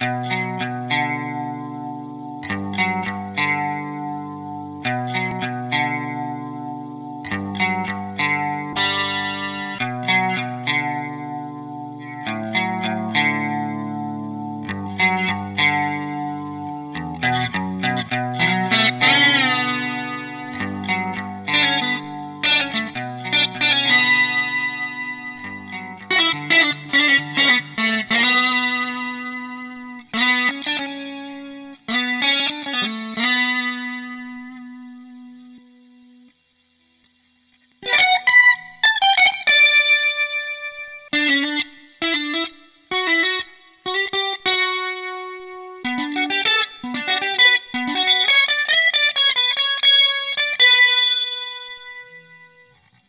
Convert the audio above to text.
Música